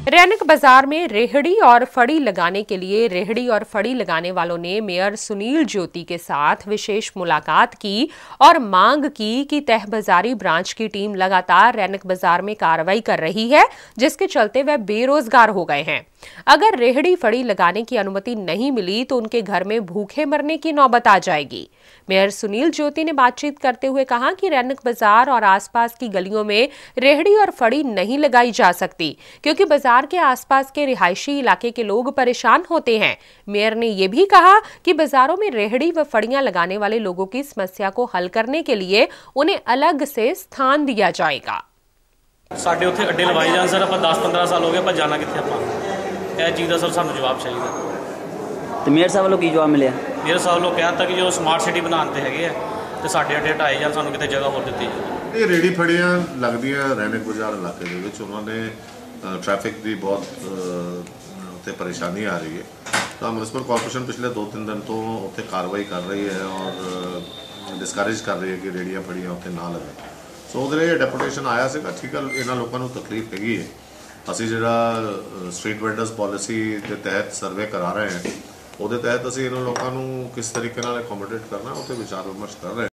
रैनक बाज़ार में रेहड़ी और फड़ी लगाने के लिए रेहड़ी और फड़ी लगाने वालों ने मेयर सुनील ज्योति के साथ विशेष मुलाकात की और मांग की कि तह बाजारी ब्रांच की टीम लगातार रैनक बाज़ार में कार्रवाई कर रही है, जिसके चलते वह बेरोजगार हो गए हैं। अगर रेहड़ी फड़ी लगाने की अनुमति नहीं मिली तो उनके घर में भूखे मरने की नौबत आ जाएगी। मेयर सुनील ज्योति ने बातचीत करते हुए कहा कि रैनक बाज़ार और आसपास की गलियों में रेहड़ी और फड़ी नहीं लगाई जा सकती, क्योंकि बाज़ार के आसपास के रिहायशी इलाके के लोग परेशान होते हैं मेयर ने यह भी कहा कि बाजारों में रेहड़ी व फड़ियां लगाने वाले लोगों की समस्या को हल करने के लिए उन्हें अलग से स्थान दिया जाएगा ਸਾਡੇ ਉੱਥੇ ਅੱਡੇ ਲਵਾਏ ਜਾਣ ਸਰ ਆਪਾਂ 10-15 ਸਾਲ ਹੋ ਗਏ ਆਪਾਂ ਜਾਣਾ ਕਿੱਥੇ ਆਪਾਂ ਇਹ ਚੀਜ਼ ਦਾ ਸਰ ਸਾਨੂੰ ਜਵਾਬ ਚਾਹੀਦਾ ਤੇ ਮੇਅਰ ਸਾਹਿਬ ਵੱਲੋਂ ਕੀ ਜਵਾਬ ਮਿਲਿਆ ਮੇਰੇ ਸਾਹਿਬ ਲੋਕ ਕਹਿਤਾ ਕਿ ਜਦੋਂ ਸਮਾਰਟ ਸਿਟੀ ਬਣਾਉਣ ਤੇ ਹੈਗੇ ਆ ਤੇ ਸਾਡੇ ਅੱਡੇ ਹਟਾਏ ਜਾਣ ਸਾਨੂੰ ਕਿਤੇ ਜਗ੍ਹਾ ਹੋਰ ਦਿੱਤੀ ਜਾਵੇ ਇਹ ਰੇੜੀ ਫੜੀਆਂ ਲੱਗਦੀਆਂ ਰੈਨਕ ਬਾਜ਼ਾਰ ਇਲਾਕੇ ਦੇ ਵਿੱਚ ਉਹਨਾਂ ਨੇ ਟ੍ਰੈਫਿਕ ਦੀ ਬਹੁਤ ਅ, ਉੱਥੇ ਪਰੇਸ਼ਾਨੀ ਆ ਰਹੀ ਹੈ। ਤਾਂ ਮਿਊਨਿਸਪਲ ਕਾਰਪੋਰੇਸ਼ਨ ਪਿਛਲੇ 2-3 ਦਿਨ ਤੋਂ ਉੱਥੇ ਕਾਰਵਾਈ ਕਰ ਰਹੀ ਹੈ ਔਰ ਡਿਸਕਰੇਜ ਕਰ ਰਹੀ ਹੈ ਕਿ ਰੇੜੀਆਂ ਫੜੀਆਂ ਉੱਥੇ ਨਾ ਲੱਗਣ ਸੋ ਉਹਦੇ ਲਈ ਡੈਪੂਟੇਸ਼ਨ ਆਇਆ ਸੀਗਾ। ਠੀਕ ਹੈ ਇਹਨਾਂ ਲੋਕਾਂ ਨੂੰ ਤਕਲੀਫ ਹੈਗੀ ਹੈ। ਅਸੀਂ ਜਿਹੜਾ ਸਟਰੀਟ ਵੈਂਡਰਸ ਪਾਲਿਸੀ ਦੇ ਤਹਿਤ ਸਰਵੇ ਕਰਾ ਰਹੇ ਹਾਂ ਉਹਦੇ ਤਹਿਤ ਅਸੀਂ ਇਹਨਾਂ ਲੋਕਾਂ ਨੂੰ ਕਿਸ ਤਰੀਕੇ ਨਾਲ ਅਕੋਮੋਡੇਟ ਕਰਨਾ ਉਹ ਤੇ ਵਿਚਾਰ ਵਿਮਰਸ਼ ਕਰ ਰਹੇ